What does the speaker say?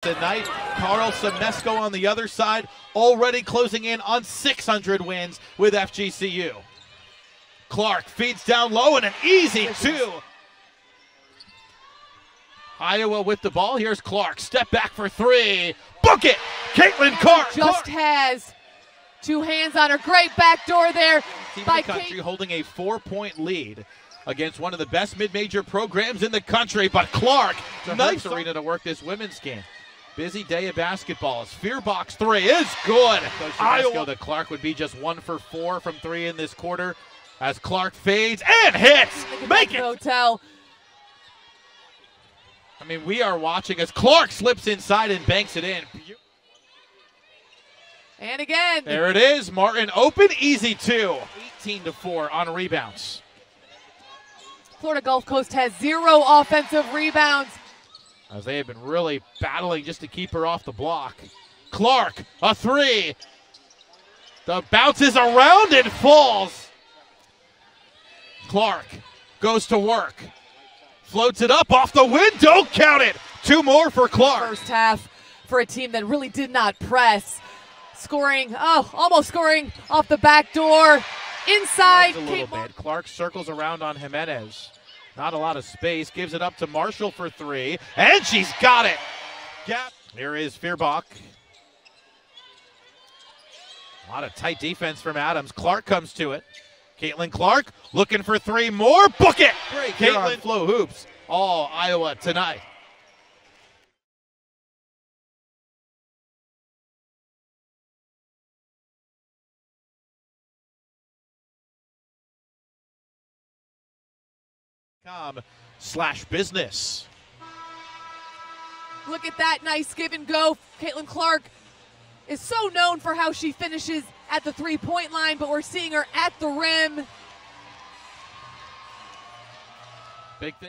tonight. Karl Smesko on the other side, already closing in on 600 wins with FGCU. Clark feeds down low and an easy two. Iowa with the ball. Here's Clark. Step back for three. Book it. Caitlin Clark. Just Clark. has two hands on her. Great back door there Team by the country Kate. holding a four-point lead against one of the best mid-major programs in the country. But Clark, nice arena to work this women's game. Busy day of basketball. Sphere box three is good. Iowa. that Clark would be just one for four from three in this quarter as Clark fades and hits. Take it Make it. hotel. I mean, we are watching as Clark slips inside and banks it in. And again. There it is. Martin open, easy two. 18 to 4 on rebounds. Florida Gulf Coast has zero offensive rebounds. As they have been really battling just to keep her off the block. Clark, a three. The bounces around and falls. Clark goes to work. Floats it up off the window. Count it. Two more for Clark. First half for a team that really did not press. Scoring, oh, almost scoring off the back door. Inside. a little Kate bit. Clark circles around on Jimenez. Not a lot of space. Gives it up to Marshall for three. And she's got it. Gap. There is Feuerbach. A lot of tight defense from Adams. Clark comes to it. Caitlin Clark looking for three more. Book it. Great Caitlin Flow Hoops. All Iowa tonight. Com slash business. Look at that nice give and go. Caitlin Clark is so known for how she finishes at the three point line, but we're seeing her at the rim. Big thing.